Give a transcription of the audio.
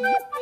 Yep.